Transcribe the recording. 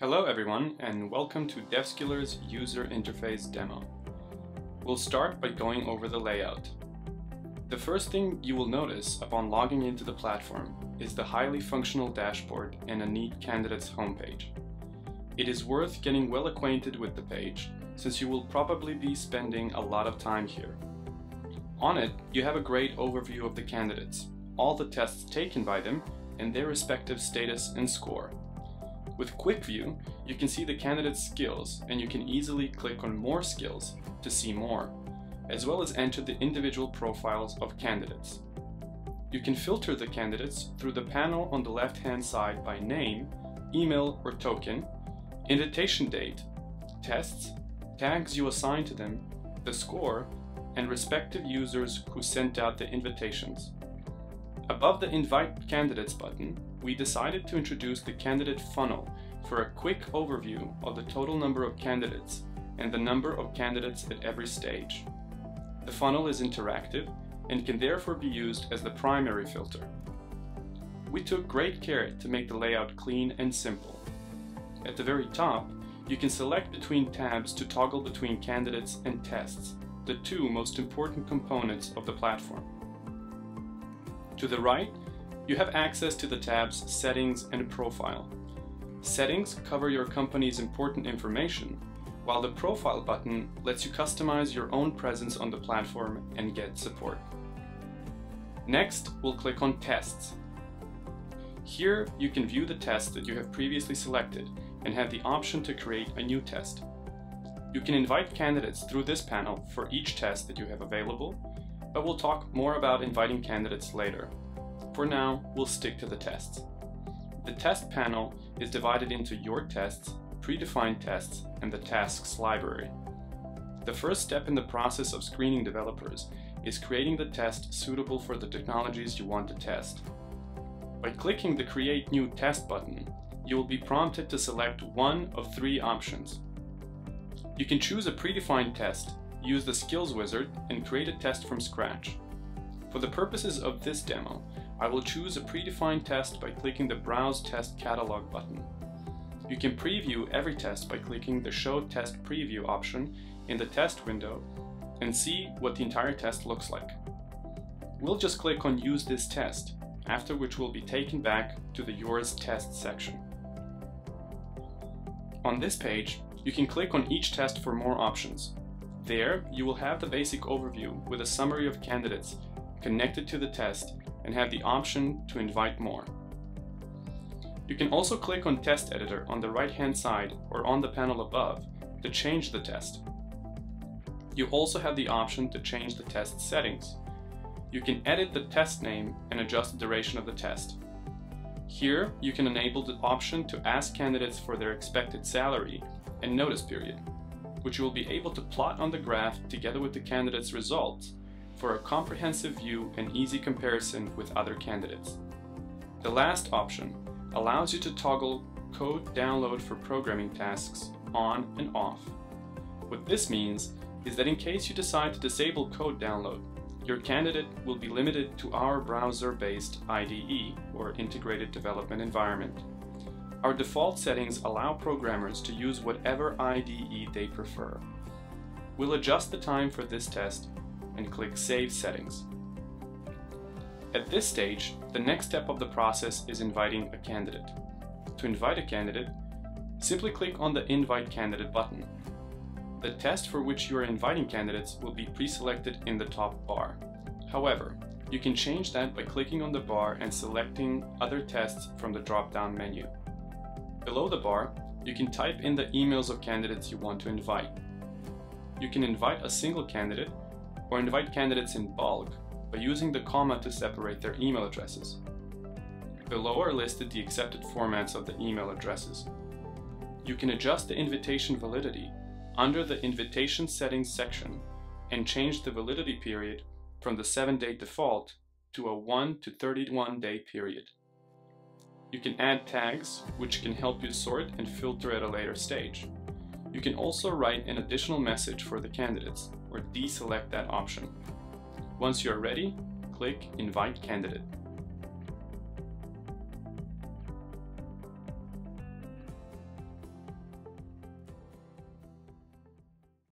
Hello everyone and welcome to Devskiller's user interface demo. We'll start by going over the layout. The first thing you will notice upon logging into the platform is the highly functional dashboard and a neat candidates homepage. It is worth getting well acquainted with the page since you will probably be spending a lot of time here. On it, you have a great overview of the candidates, all the tests taken by them, and their respective status and score. With Quick View, you can see the candidate's skills and you can easily click on More Skills to see more, as well as enter the individual profiles of candidates. You can filter the candidates through the panel on the left-hand side by name, email or token, invitation date, tests, tags you assign to them, the score, and respective users who sent out the invitations. Above the Invite Candidates button, we decided to introduce the candidate funnel for a quick overview of the total number of candidates and the number of candidates at every stage. The funnel is interactive and can therefore be used as the primary filter. We took great care to make the layout clean and simple. At the very top, you can select between tabs to toggle between candidates and tests, the two most important components of the platform. To the right, you have access to the tabs Settings and Profile. Settings cover your company's important information, while the Profile button lets you customize your own presence on the platform and get support. Next, we'll click on Tests. Here, you can view the test that you have previously selected and have the option to create a new test. You can invite candidates through this panel for each test that you have available, but we'll talk more about inviting candidates later. For now, we'll stick to the tests. The test panel is divided into your tests, predefined tests, and the tasks library. The first step in the process of screening developers is creating the test suitable for the technologies you want to test. By clicking the Create New Test button, you will be prompted to select one of three options. You can choose a predefined test, use the Skills Wizard, and create a test from scratch. For the purposes of this demo, I will choose a predefined test by clicking the Browse Test Catalog button. You can preview every test by clicking the Show Test Preview option in the test window and see what the entire test looks like. We'll just click on Use this test, after which we'll be taken back to the Yours Test section. On this page, you can click on each test for more options. There, you will have the basic overview with a summary of candidates connected to the test and have the option to invite more. You can also click on Test Editor on the right hand side or on the panel above to change the test. You also have the option to change the test settings. You can edit the test name and adjust the duration of the test. Here, you can enable the option to ask candidates for their expected salary and notice period, which you will be able to plot on the graph together with the candidate's results for a comprehensive view and easy comparison with other candidates. The last option allows you to toggle code download for programming tasks on and off. What this means is that in case you decide to disable code download, your candidate will be limited to our browser-based IDE, or Integrated Development Environment. Our default settings allow programmers to use whatever IDE they prefer. We'll adjust the time for this test and click Save Settings. At this stage, the next step of the process is inviting a candidate. To invite a candidate, simply click on the Invite Candidate button. The test for which you are inviting candidates will be pre-selected in the top bar. However, you can change that by clicking on the bar and selecting Other Tests from the drop-down menu. Below the bar, you can type in the emails of candidates you want to invite. You can invite a single candidate or invite candidates in bulk by using the comma to separate their email addresses. Below are listed the accepted formats of the email addresses. You can adjust the invitation validity under the Invitation Settings section and change the validity period from the 7-day default to a 1 to 31 day period. You can add tags, which can help you sort and filter at a later stage. You can also write an additional message for the candidates, or deselect that option. Once you're ready, click Invite Candidate.